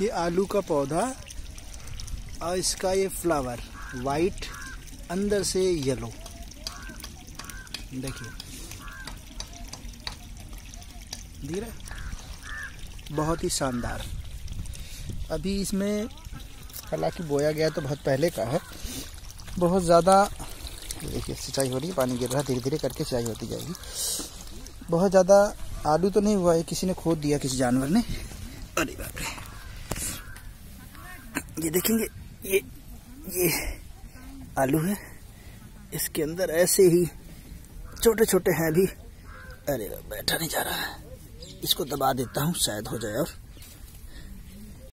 ये आलू का पौधा और इसका ये फ्लावर वाइट अंदर से येलो देखिए। दिख रहा बहुत ही शानदार। अभी इसमें, हालाँकि बोया गया तो बहुत पहले का है, बहुत ज़्यादा, देखिए, सिंचाई हो रही है, पानी गिर रहा है धीरे धीरे करके सिंचाई होती जाएगी। बहुत ज़्यादा आलू तो नहीं हुआ है, किसी ने खोद दिया, किसी जानवर ने। अरे बाप रे। ये देखेंगे, ये ये आलू है। इसके अंदर ऐसे ही छोटे छोटे हैं भी। अरे, बैठा नहीं जा रहा है। इसको दबा देता हूँ, शायद हो जाए और।